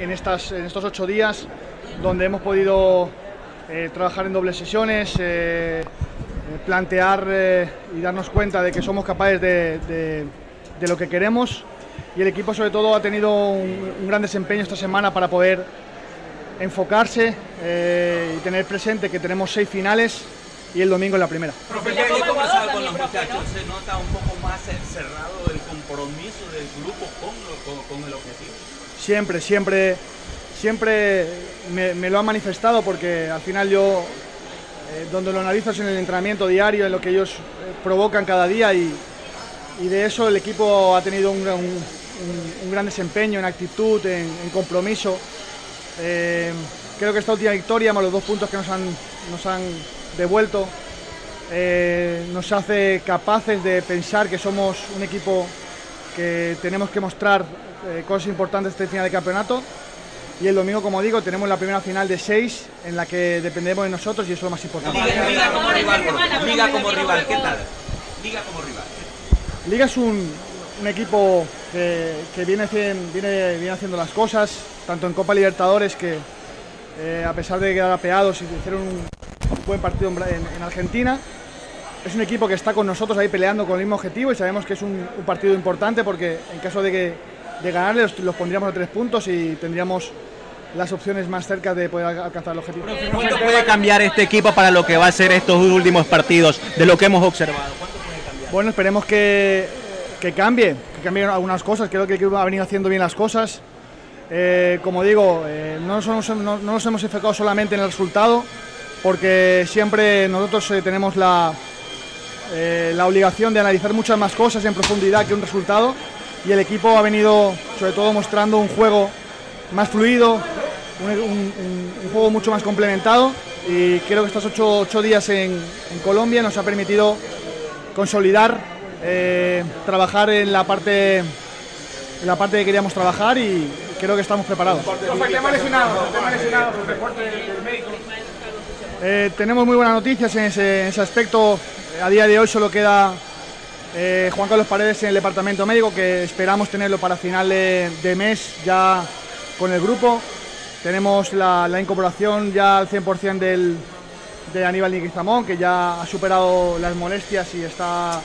en, estas, en estos ocho días, donde hemos podido eh, trabajar en dobles sesiones, eh, plantear y darnos cuenta de que somos capaces de, de, lo que queremos y el equipo sobre todo ha tenido un, un gran desempeño esta semana para poder enfocarse y tener presente que tenemos seis finales y el domingo en la primera. Profe, ¿qué, ¿qué conversaba con los muchachos? ¿Se nota un poco más encerrado el compromiso del grupo con, con, con el objetivo? Siempre, siempre, siempre me, lo han manifestado porque al final yo, eh, donde lo analizo es en el entrenamiento diario, en lo que ellos eh, provocan cada día y, de eso el equipo ha tenido un, gran desempeño en actitud, en, compromiso. Eh, creo que esta última victoria, más los dos puntos que nos han, nos han devuelto, nos hace capaces de pensar que somos un equipo que tenemos que mostrar eh, cosas importantes este final de campeonato. Y el domingo, como digo, tenemos la primera final de seis en la que dependemos de nosotros y eso es lo más importante. Liga, Liga como rival, Liga como rival, ¿qué tal? Liga como rival. Liga es un, un equipo que, que viene, viene, viene, haciendo las cosas, tanto en Copa Libertadores que eh, a pesar de quedar apeados y hicieron un, buen partido en, en, Argentina. Es un equipo que está con nosotros ahí peleando con el mismo objetivo y sabemos que es un, un partido importante porque en caso de, que, de ganarle los, los, pondríamos a tres puntos y tendríamos las opciones más cerca de poder alcanzar el objetivo. ¿Cuánto puede cambiar este equipo para lo que va a ser estos últimos partidos de lo que hemos observado? ¿Cuánto puede cambiar? Bueno, esperemos que, que cambie, que cambien algunas cosas. Creo que el equipo ha venido haciendo bien las cosas. Eh, como digo, eh, no, nos hemos, no, no, nos hemos enfocado solamente en el resultado, porque siempre nosotros eh, tenemos la, eh, la obligación de analizar muchas más cosas en profundidad que un resultado, y el equipo ha venido sobre todo mostrando un juego más fluido, un, un, un juego mucho más complementado, y creo que estos ocho, ocho días en, en, Colombia nos ha permitido consolidar, eh, trabajar en la parte, en la parte que queríamos trabajar y, creo que estamos preparados. Eh, tenemos muy buenas noticias en ese, en ese, aspecto. A día de hoy solo queda eh, Juan Carlos Paredes en el departamento médico, que esperamos tenerlo para final de, de mes ya con el grupo. Tenemos la, la incorporación ya al 100% del, de Aníbal Niquizamón, que ya ha superado las molestias y está,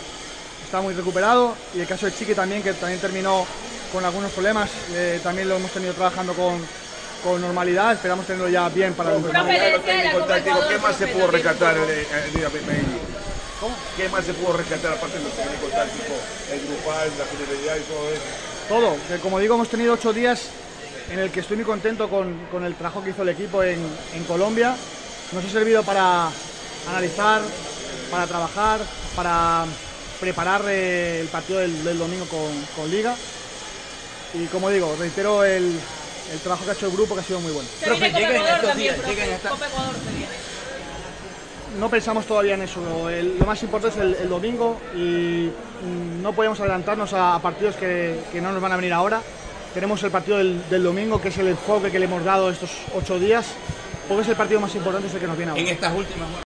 está muy recuperado. Y el caso de Chiqui también, que también terminó con algunos problemas, eh, también lo hemos tenido trabajando con, con normalidad, esperamos tenerlo ya bien para el ¿Qué más se pudo rescatar de, de, ¿Cómo? ¿Qué más se pudo rescatar aparte de lo técnico táctico, el grupal, la fidelidad y todo eso? Todo, que como digo hemos tenido ocho días en el que estoy muy contento con, con el trabajo que hizo el equipo en, en Colombia. Nos ha servido para analizar, para trabajar, para preparar eh, el partido del, del domingo con, con Liga y como digo, reitero el, el, trabajo que ha hecho el grupo que ha sido muy bueno. Pero que lleguen estos días, lleguen esta... No pensamos todavía en eso, el, lo más importante es el, domingo y no podemos adelantarnos a, partidos que, no nos van a venir ahora. Tenemos el partido del, domingo, que es el enfoque que le hemos dado estos ocho días, porque es el partido más importante, es que nos viene ahora. Estas últimas